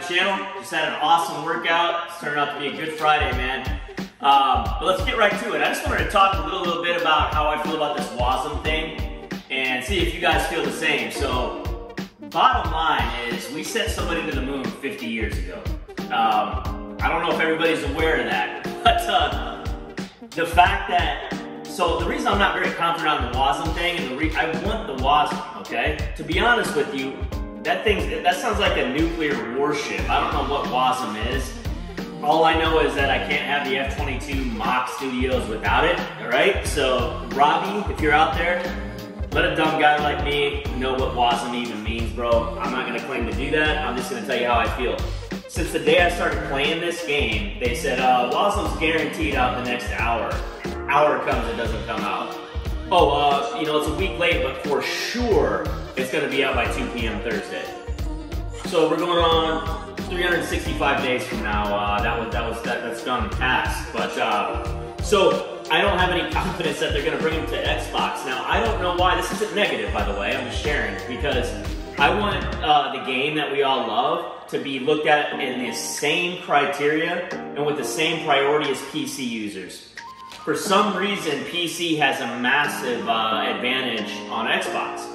the channel. Just had an awesome workout. It's turned out to be a good Friday, man. Um, but let's get right to it. I just wanted to talk a little, little bit about how I feel about this WASM thing and see if you guys feel the same. So, bottom line is we sent somebody to the moon 50 years ago. Um, I don't know if everybody's aware of that, but uh, the fact that so the reason I'm not very confident on the WASM thing, and the re- I want the WASM, okay? To be honest with you, that thing that sounds like a nuclear warship. I don't know what WASM is. All I know is that I can't have the F-22 mock studios without it, all right? So Robbie, if you're out there, let a dumb guy like me know what WASM even means, bro. I'm not gonna claim to do that. I'm just gonna tell you how I feel. Since the day I started playing this game, they said, uh, WASM's guaranteed out the next hour hour comes, it doesn't come out. Oh, uh, you know, it's a week late, but for sure, it's gonna be out by 2 p.m. Thursday. So we're going on 365 days from now. Uh, that was that was that, that's gone past. But uh, so I don't have any confidence that they're gonna bring them to Xbox. Now I don't know why. This isn't negative, by the way. I'm just sharing because I want uh, the game that we all love to be looked at in the same criteria and with the same priority as PC users for some reason, PC has a massive uh, advantage on Xbox.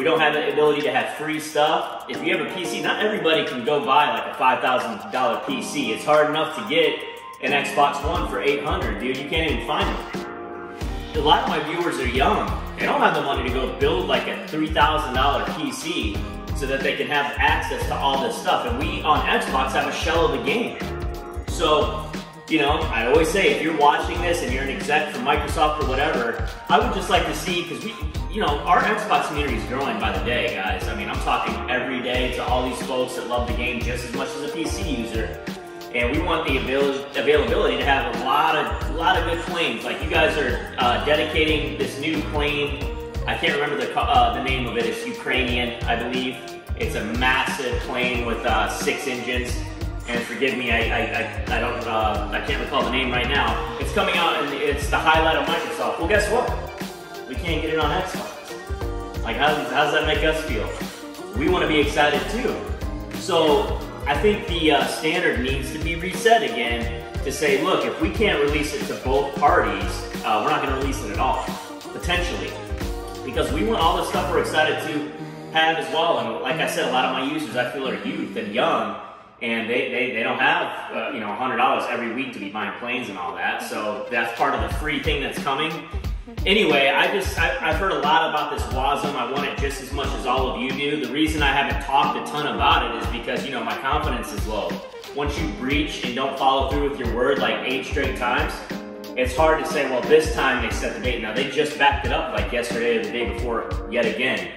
We don't have the ability to have free stuff. If you have a PC, not everybody can go buy like a $5,000 PC. It's hard enough to get an Xbox One for 800, dude. You can't even find them. A lot of my viewers are young. They don't have the money to go build like a $3,000 PC so that they can have access to all this stuff. And we on Xbox have a shell of the game. So you know, I always say if you're watching this and you're an exec from Microsoft or whatever, I would just like to see, because we, you know, our Xbox community is growing by the day, guys. I mean, I'm talking every day to all these folks that love the game just as much as a PC user. And we want the avail availability to have a lot of, a lot of good planes. Like you guys are uh, dedicating this new plane. I can't remember the, uh, the name of it. It's Ukrainian, I believe. It's a massive plane with uh, six engines and forgive me, I, I, I, I don't, uh, I can't recall the name right now. It's coming out and it's the highlight of Microsoft. Well, guess what? We can't get it on Xbox. Like, how, how does that make us feel? We want to be excited too. So, I think the uh, standard needs to be reset again to say, look, if we can't release it to both parties, uh, we're not going to release it at all, potentially. Because we want all the stuff we're excited to have as well. And like I said, a lot of my users I feel are youth and young and they, they, they don't have uh, you know $100 every week to be buying planes and all that so that's part of the free thing that's coming anyway i just I, have heard a lot about this wasm i want it just as much as all of you do. The reason i haven't talked a ton about it is because you know my confidence is low. Once you breach and don't follow through with your word like eight straight times it's hard to say well this time they set the date. Now they just backed it up like yesterday or the day before yet again.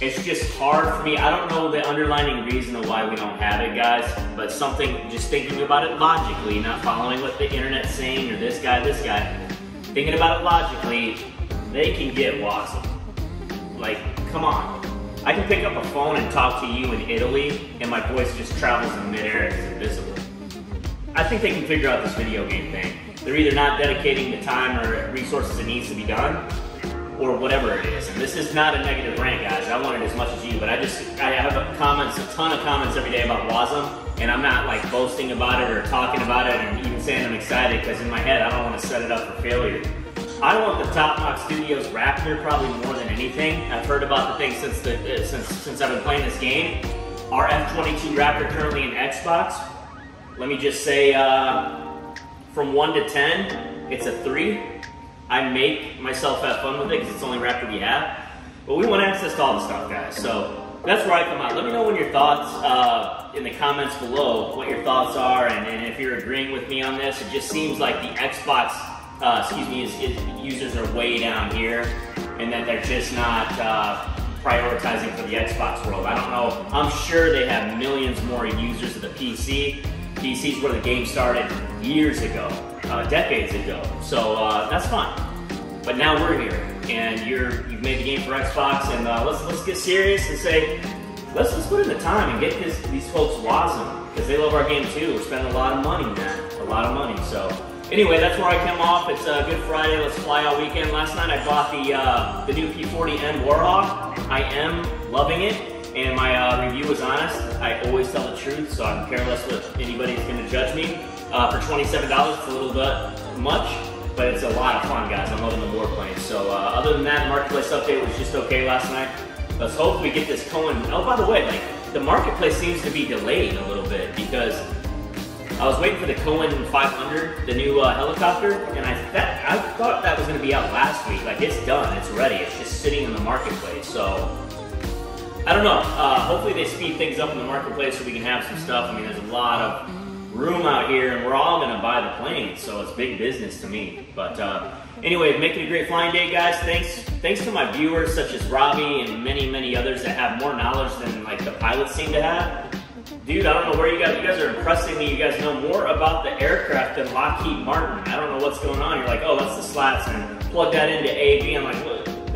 It's just hard for me. I don't know the underlying reason of why we don't have it, guys, but something, just thinking about it logically, not following what the internet's saying or this guy, this guy, thinking about it logically, they can get WASM. Like, come on. I can pick up a phone and talk to you in Italy, and my voice just travels in midair and is invisible. I think they can figure out this video game thing. They're either not dedicating the time or resources it needs to be done, or whatever it is. And this is not a negative rant, guys. I want it as much as you, but I just, I have comments, a ton of comments every day about WASM, and I'm not like boasting about it or talking about it and even saying I'm excited because in my head, I don't want to set it up for failure. I want the TopMach Studios Raptor probably more than anything. I've heard about the thing since the uh, since since I've been playing this game. Our F22 Raptor currently in Xbox. Let me just say, uh, from one to ten, it's a three. I make myself have fun with it because it's the only Raptor we have. But we want access to all the stuff, guys. So that's where I come out. Let me know what your thoughts uh, in the comments below, what your thoughts are, and, and, if you're agreeing with me on this. It just seems like the Xbox, uh, excuse me, is, is, users are way down here, and that they're just not uh, prioritizing for the Xbox world. I don't know. I'm sure they have millions more users of the PC. PC's where the game started years ago uh, decades ago. So uh, that's fine. But now we're here, and you're you've made the game for Xbox, and uh, let's let's get serious and say let's let's put in the time and get this, these folks WASM because they love our game too. We're spending a lot of money, man, a lot of money. So anyway, that's where I come off. It's a Good Friday. Let's fly all weekend. Last night I bought the uh, the new P40N Warhawk. I am loving it and my uh, review was honest. I always tell the truth, so I'm careless with anybody's gonna judge me. Uh, for $27, it's a little bit much, but it's a lot of fun, guys. I'm loving the warplanes. So uh, other than that, the marketplace update was just okay last night. Let's hope we get this Cowan. Oh, by the way, like the marketplace seems to be delayed a little bit because I was waiting for the Cowan 500, the new uh, helicopter, and I that, I thought that was going to be out last week. Like it's done, it's ready. It's just sitting in the marketplace. So I don't know. Uh, hopefully they speed things up in the marketplace so we can have some stuff. I mean, there's a lot of room out here, and we're all going to buy the plane, so it's big business to me. But uh, anyway, making a great flying day, guys. Thanks, thanks to my viewers such as Robbie and many, many others that have more knowledge than like the pilots seem to have. Dude, I don't know where you guys, you guys are impressing me. You guys know more about the aircraft than Lockheed Martin. I don't know what's going on. You're like, oh, that's the slats, and plug that into AB. I'm like?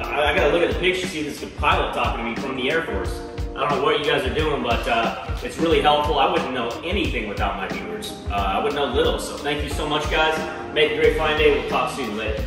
I, I gotta look at the picture, see this pilot talking to me from the Air Force. I don't know what you guys are doing, but uh, it's really helpful. I wouldn't know anything without my viewers. Uh, I would know little, so thank you so much, guys. Make a great fine day. We'll talk soon. Later.